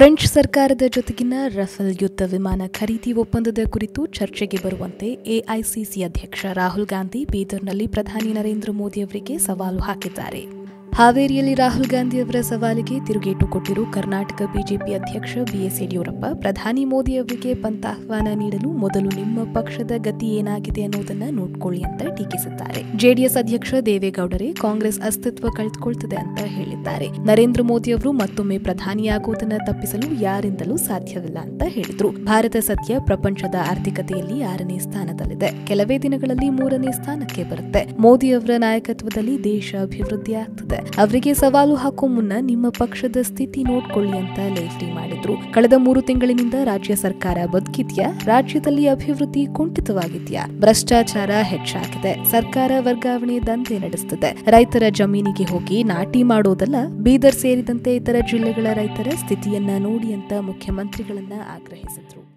French ಸರ್ಕಾರದ ಜೊತೆಗಿನ Rafale ಯುದ್ಧ ವಿಮಾನ ಖರೀದಿ ಒಪ್ಪಂದದ ಕುರಿತು ಚರ್ಚೆಗೆ ಬರುವಂತೆ ಎಐಸಿಸಿ ಅಧ್ಯಕ್ಷ ರಾಹುಲ್ ಗಾಂಧಿ ಬೀದರ್ನಲ್ಲಿ ಪ್ರಧಾನಿ ನರೇಂದ್ರ ಮೋದಿ ಅವರಿಗೆ ಸವಾಲು ಹಾಕಿದ್ದಾರೆ. ಹಾವೇರಿಯಲ್ಲಿ ರಾಹುಲ್ ಗಾಂಧಿ ಅವರ ಸವಾಲಿಗೆ ತಿರುಗೇಟು ಕೊಟ್ಟಿರುವ ಕರ್ನಾಟಕ ಬಿಜೆಪಿ ಅಧ್ಯಕ್ಷ ಬಿಎಸ್ ಯಡಿಯೂರಪ್ಪ ಪ್ರಧಾನಿ ಮೋದಿ ಅವರಿಗೆ ಆಹ್ವಾನ ನೀಡಲು ಮೊದಲು ನಿಮ್ಮ ಪಕ್ಷದ ಗತಿ ಏನಾಗಿದೆ ಅನ್ನೋದನ್ನ ನೋಡ್ಕೊಳ್ಳಿ ಅಂತ ಟೀಕಿಸಿದ್ದಾರೆ ಜೆಡಿಎಸ್ ಅಧ್ಯಕ್ಷ ದೇವೇಗೌಡರೇ ಕಾಂಗ್ರೆಸ್ ಅಸ್ತಿತ್ವ ಕಳೆದುಕೊಳ್ತದೆ ಅಂತ ಹೇಳಿದ್ದಾರೆ. ನರೇಂದ್ರ ಮೋದಿ ಅವರು ಮತ್ತೊಮ್ಮೆ ಪ್ರಧಾನಿಯಾಗುವುದನ್ನು ತಪ್ಪಿಸಲು ಯಾರಿಂದಲೂ ಸಾಧ್ಯವಿಲ್ಲ ಅಂತ ಹೇಳಿದ್ರು. ಭಾರತ ಸದ್ಯ ಪ್ರಪಂಚದ ಆರ್ಥಿಕತೆಯಲ್ಲಿ ಆರನೇ ಸ್ಥಾನದಲ್ಲಿದೆ. ಕೆಲವೇ ದಿನಗಳಲ್ಲಿ ಮೂರನೇ ಸ್ಥಾನಕ್ಕೆ ಬರುತ್ತೆ. ಮೋದಿ ಅವರ ನಾಯಕತ್ವದಲ್ಲಿ ದೇಶ ಅಭಿವೃದ್ಧಿ ಆಗ್ತದೆ. ಅವರಿಗೆ ಸವಾಲು ಹಾಕೋ ಮುನ್ನ ನಿಮ್ಮ ಪಕ್ಷದ ಸ್ಥಿತಿ ನೋಡ್ಕೊಳ್ಳಿ ಅಂತ ಲೇಫ್ರಿ ಮಾಡಿದ್ರು. ಕಳೆದ ಮೂರು ತಿಂಗಳಿನಿಂದ ರಾಜ್ಯ ಸರ್ಕಾರ ಬದುಕಿದ್ಯಾ? ರಾಜ್ಯದಲ್ಲಿ ಅಭಿವೃದ್ಧಿ ಕುಂಠಿತವಾಗಿದ್ಯಾ? ಭ್ರಷ್ಟಾಚಾರ ಹೆಚ್ಚಾಗಿದೆ. ಸರ್ಕಾರ ವರ್ಗಾವಣೆ ದಂಧೆ ನಡೆಸುತ್ತದೆ. ರೈತರ ಜಮೀನಿಗೆ ಹೋಗಿ ನಾಟಿ ಮಾಡೋದಲ್ಲ, ಬೀದರ್ ಸೇರಿದಂತೆ ಇತರ ಜಿಲ್ಲೆಗಳ ರೈತರ ಸ್ಥಿತಿಯನ್ನ ನೋಡಿ ಅಂತ ಮುಖ್ಯಮಂತ್ರಿಗಳನ್ನ ಆಗ್ರಹಿಸಿದ್ರು.